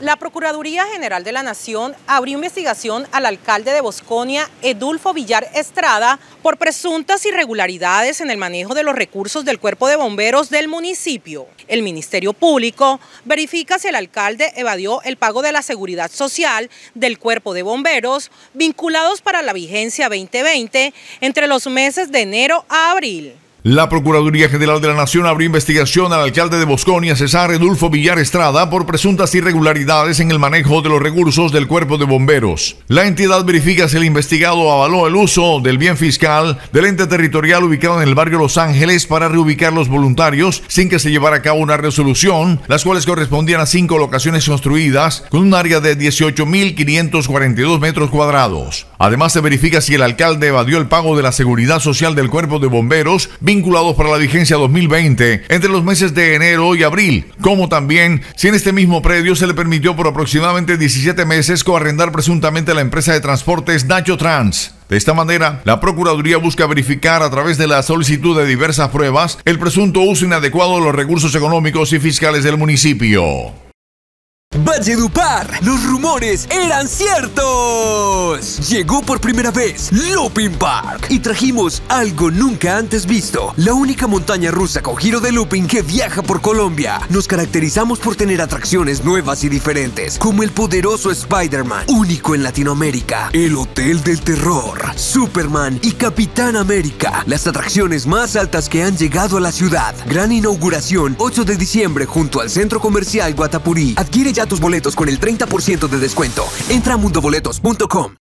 La Procuraduría General de la Nación abrió investigación al alcalde de Bosconia, Edulfo Villar Estrada, por presuntas irregularidades en el manejo de los recursos del cuerpo de bomberos del municipio. El Ministerio Público verifica si el alcalde evadió el pago de la seguridad social del cuerpo de bomberos vinculados para la vigencia 2020 entre los meses de enero a abril. La Procuraduría General de la Nación abrió investigación al alcalde de Bosconia, César Edulfo Villar Estrada, por presuntas irregularidades en el manejo de los recursos del cuerpo de bomberos. La entidad verifica si el investigado avaló el uso del bien fiscal del ente territorial ubicado en el barrio Los Ángeles para reubicar los voluntarios sin que se llevara a cabo una resolución, las cuales correspondían a cinco locaciones construidas con un área de 18.542 metros cuadrados. Además, se verifica si el alcalde evadió el pago de la seguridad social del cuerpo de bomberos, vinculados para la vigencia 2020 entre los meses de enero y abril, como también si en este mismo predio se le permitió por aproximadamente 17 meses coarrendar presuntamente la empresa de transportes Nacho Trans. De esta manera, la Procuraduría busca verificar a través de la solicitud de diversas pruebas el presunto uso inadecuado de los recursos económicos y fiscales del municipio. Valledupar, los rumores eran ciertos. Llegó por primera vez Looping Park y trajimos algo nunca antes visto. La única montaña rusa con giro de looping que viaja por Colombia. Nos caracterizamos por tener atracciones nuevas y diferentes, como el poderoso Spider-Man, único en Latinoamérica, el Hotel del Terror, Superman y Capitán América, las atracciones más altas que han llegado a la ciudad. Gran inauguración 8 de diciembre junto al Centro Comercial Guatapurí. Adquiere ya tus boletos con el 30% de descuento. Entra a mundoboletos.com.